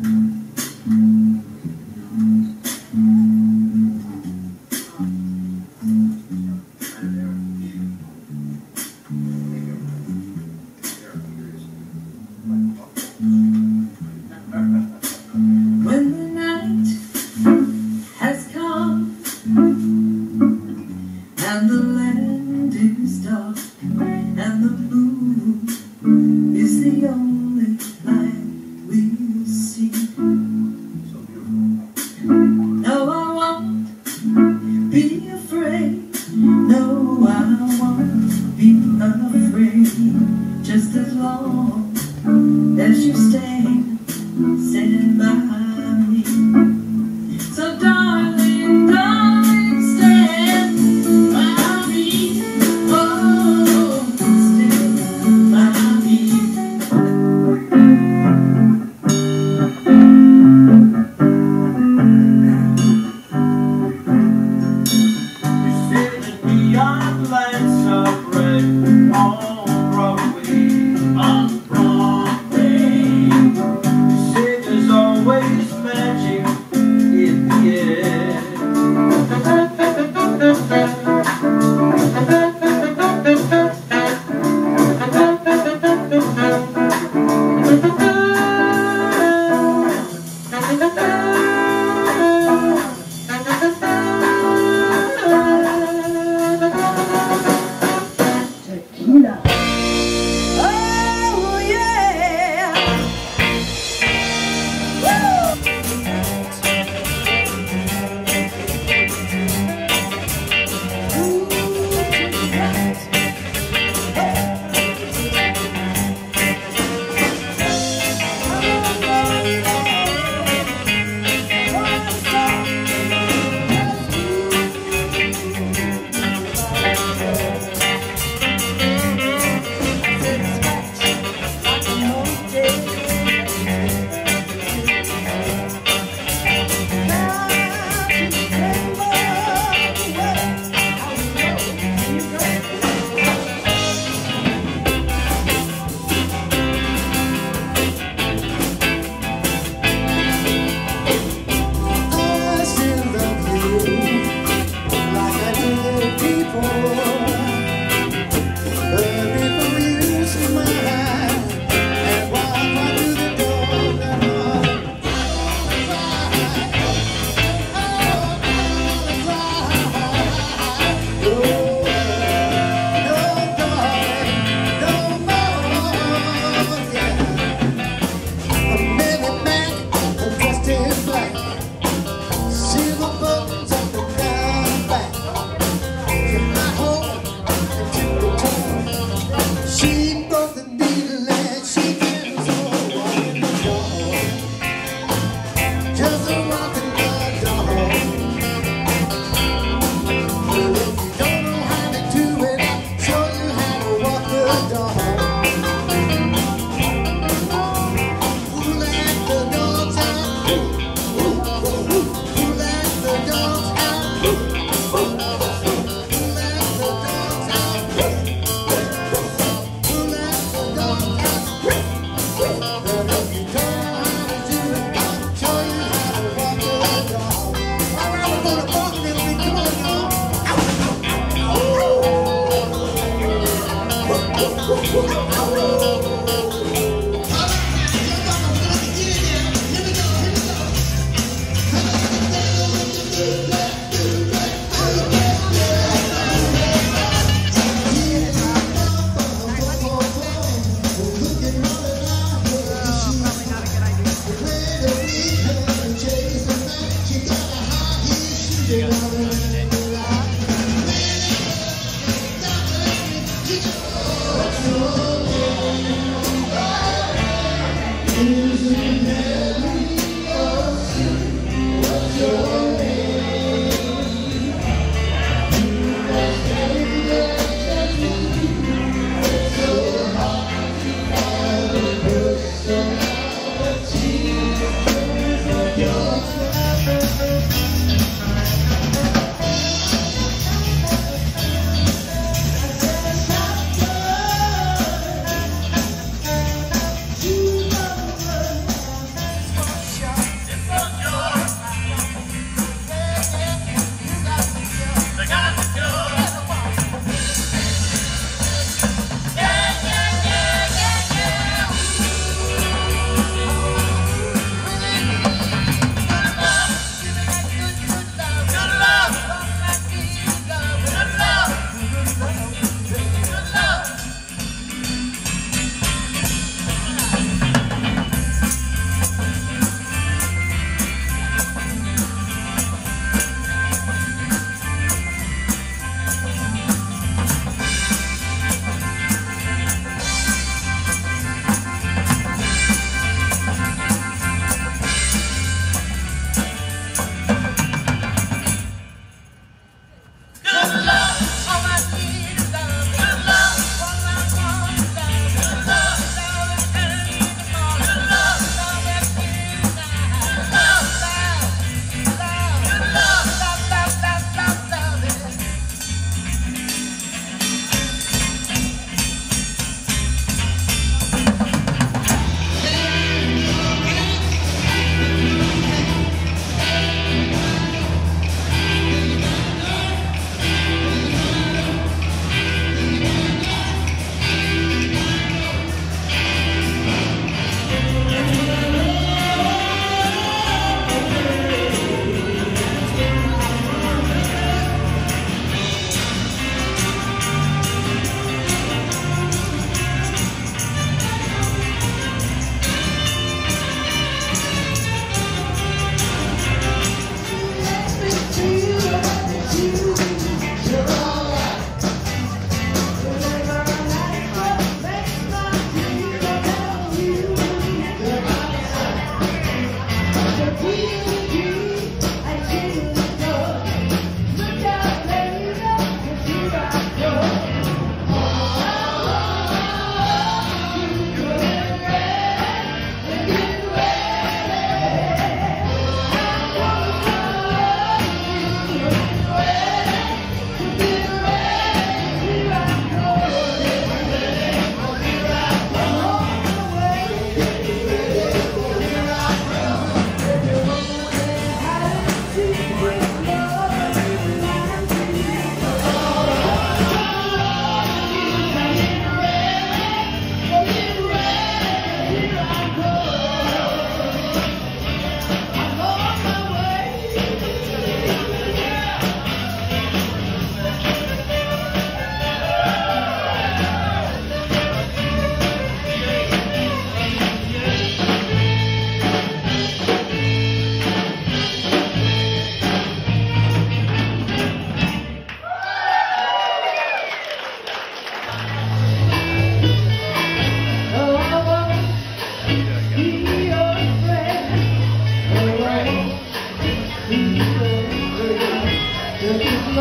Mm-hmm. afraid. No, I won't be afraid. Just as long.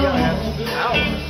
On, time.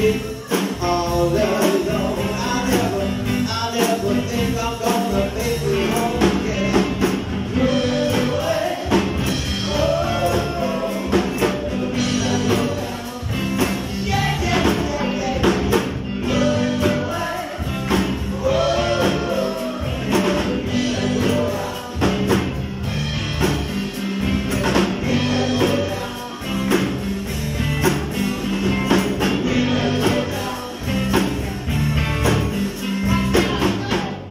All the